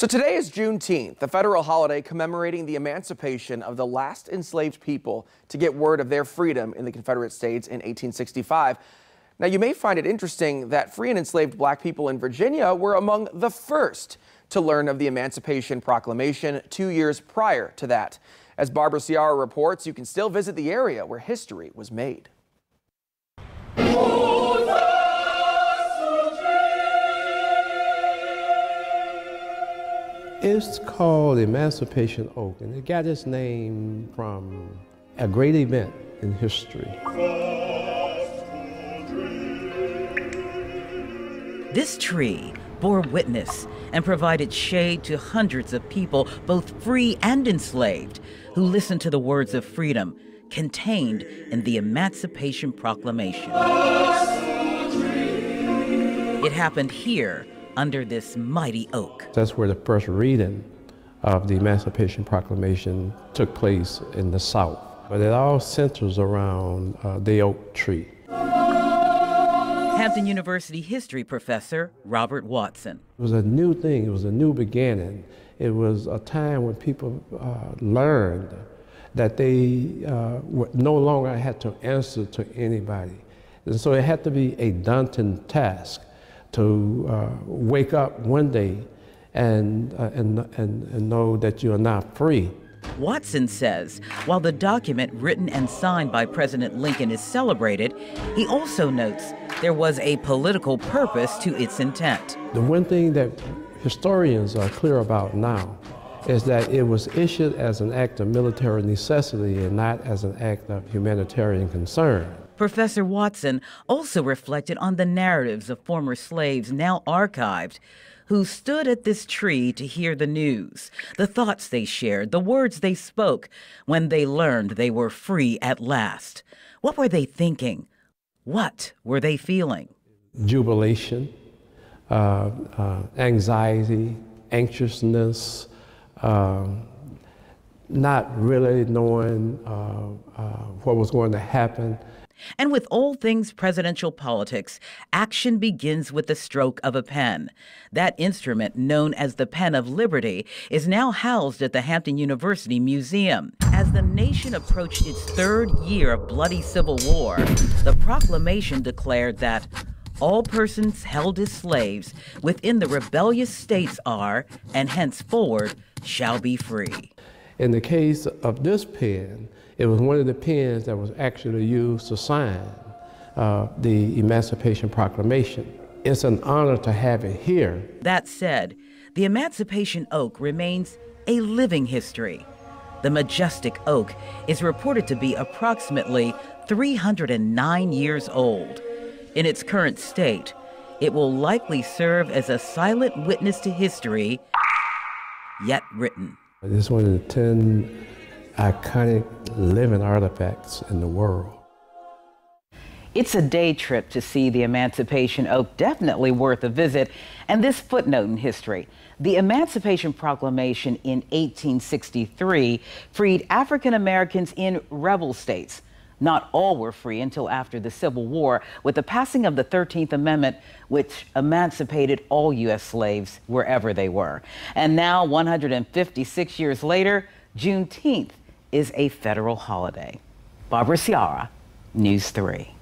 So today is Juneteenth, the federal holiday commemorating the emancipation of the last enslaved people to get word of their freedom in the Confederate States in 1865. Now, you may find it interesting that free and enslaved black people in Virginia were among the first to learn of the Emancipation Proclamation two years prior to that. As Barbara Ciara reports, you can still visit the area where history was made. It's called Emancipation Oak, and it got its name from a great event in history. This tree bore witness and provided shade to hundreds of people, both free and enslaved, who listened to the words of freedom contained in the Emancipation Proclamation. It happened here under this mighty oak. That's where the first reading of the Emancipation Proclamation took place in the South. But it all centers around uh, the oak tree. Hampton University history professor Robert Watson. It was a new thing, it was a new beginning. It was a time when people uh, learned that they uh, no longer had to answer to anybody. And so it had to be a daunting task to uh, wake up one day and, uh, and, and, and know that you are not free. Watson says while the document written and signed by President Lincoln is celebrated, he also notes there was a political purpose to its intent. The one thing that historians are clear about now is that it was issued as an act of military necessity and not as an act of humanitarian concern. Professor Watson also reflected on the narratives of former slaves now archived who stood at this tree to hear the news, the thoughts they shared, the words they spoke when they learned they were free at last. What were they thinking? What were they feeling? Jubilation, uh, uh, anxiety, anxiousness, uh, not really knowing uh, uh, what was going to happen. And with all things presidential politics, action begins with the stroke of a pen. That instrument, known as the Pen of Liberty, is now housed at the Hampton University Museum. As the nation approached its third year of bloody civil war, the proclamation declared that all persons held as slaves within the rebellious states are, and henceforward, shall be free. In the case of this pen, it was one of the pens that was actually used to sign uh, the Emancipation Proclamation. It's an honor to have it here. That said, the Emancipation Oak remains a living history. The majestic oak is reported to be approximately 309 years old. In its current state, it will likely serve as a silent witness to history yet written. It's one of the 10 iconic living artifacts in the world. It's a day trip to see the Emancipation Oak, definitely worth a visit. And this footnote in history the Emancipation Proclamation in 1863 freed African Americans in rebel states. Not all were free until after the Civil War, with the passing of the 13th Amendment, which emancipated all U.S. slaves wherever they were. And now, 156 years later, Juneteenth is a federal holiday. Barbara Ciara, News 3.